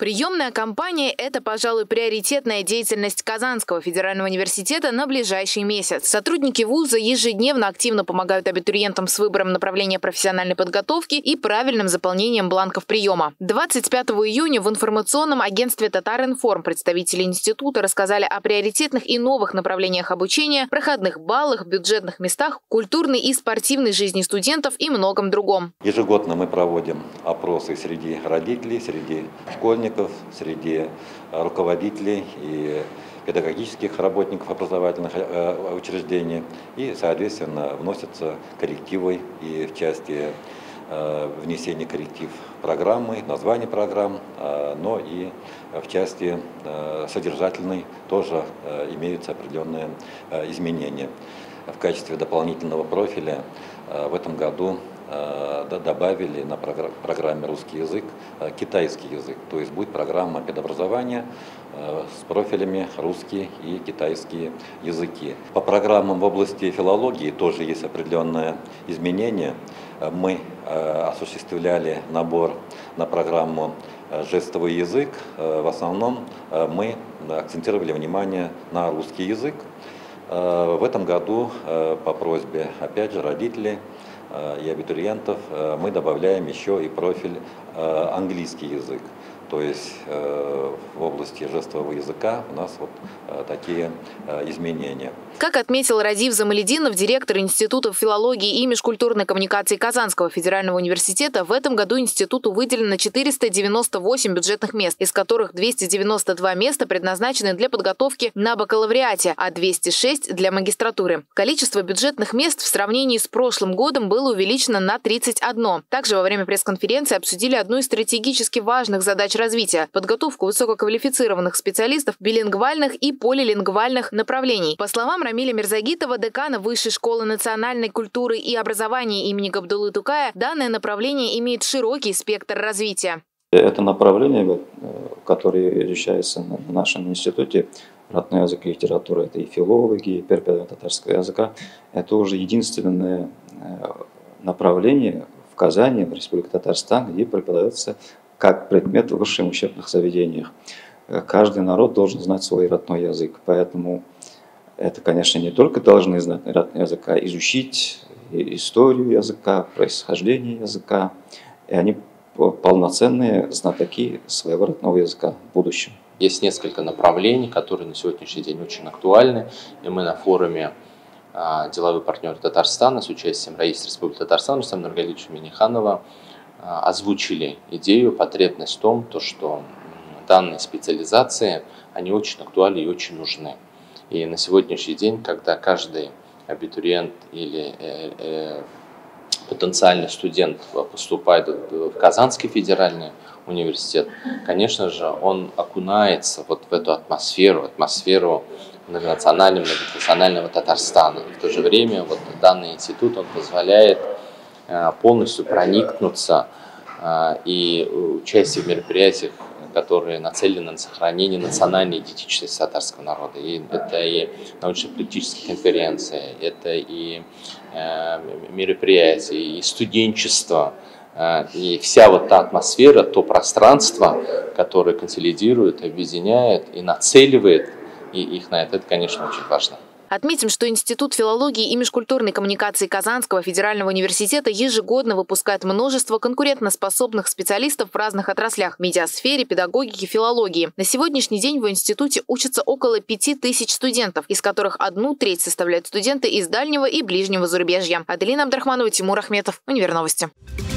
Приемная кампания – это, пожалуй, приоритетная деятельность Казанского федерального университета на ближайший месяц. Сотрудники вуза ежедневно активно помогают абитуриентам с выбором направления профессиональной подготовки и правильным заполнением бланков приема. 25 июня в информационном агентстве «Татаринформ» представители института рассказали о приоритетных и новых направлениях обучения, проходных баллах, бюджетных местах, культурной и спортивной жизни студентов и многом другом. Ежегодно мы проводим опросы среди родителей, среди школьников, школьников, среди руководителей и педагогических работников образовательных э, учреждений. И, соответственно, вносятся коррективы и в части э, внесения корректив программы, названия программ, э, но и в части содержательной тоже имеются определенные изменения. В качестве дополнительного профиля в этом году Э, добавили на программе русский язык э, китайский язык. То есть будет программа педобразования э, с профилями русский и китайские языки. По программам в области филологии тоже есть определенное изменение. Мы осуществляли набор на программу жестовый язык. В основном мы акцентировали внимание на русский язык. В этом году по просьбе, опять же, родителей и абитуриентов э, мы добавляем еще и профиль э, английский язык. То есть э, в области жестового языка у нас вот э, такие э, изменения. Как отметил Радив Замалединов, директор Института филологии и межкультурной коммуникации Казанского федерального университета, в этом году институту выделено 498 бюджетных мест, из которых 292 места предназначены для подготовки на бакалавриате, а 206 для магистратуры. Количество бюджетных мест в сравнении с прошлым годом было увеличено на 31. Также во время пресс-конференции обсудили одну из стратегически важных задач развития – подготовку высококвалифицированных специалистов билингвальных и полилингвальных направлений. По словам Рамиля Мирзагитова, декана Высшей школы национальной культуры и образования имени Габдулы Тукая, данное направление имеет широкий спектр развития. Это направление, которое изучается в нашем институте, родной язык и литература, это и филологи, и преподавание татарского языка. Это уже единственное э, направление в Казани, в Республике Татарстан, где преподается как предмет в высших учебных заведениях. Э, каждый народ должен знать свой родной язык, поэтому это, конечно, не только должны знать родной язык, а изучить историю языка, происхождение языка, и они полноценные знатоки своего родного языка в будущем. Есть несколько направлений, которые на сегодняшний день очень актуальны, и мы на форуме а, «Деловой партнер Татарстана» с участием Раисы Республики Татарстан Рустама Нургалича Миниханова озвучили идею, потребность в том, то, что данные специализации, они очень актуальны и очень нужны. И на сегодняшний день, когда каждый абитуриент или э, э, потенциальный студент поступает в Казанский федеральный университет, конечно же, он окунается вот в эту атмосферу, атмосферу многонационального, многонационального Татарстана. В то же время вот данный институт, он позволяет Э, полностью проникнуться э, и участие в мероприятиях, которые нацелены на сохранение национальной идентичности татарского народа. И это и научно-политические конференции, это и э, мероприятия, и студенчество, и вся вот та атмосфера, то пространство, которое консолидирует, объединяет и нацеливает их на это, это, конечно, очень важно. Отметим, что Институт филологии и межкультурной коммуникации Казанского федерального университета ежегодно выпускает множество конкурентоспособных специалистов в разных отраслях – медиасфере, педагогике, филологии. На сегодняшний день в институте учатся около пяти тысяч студентов, из которых одну треть составляют студенты из дальнего и ближнего зарубежья. Аделина Абдрахманова, Тимур Ахметов, Универновости. Новости.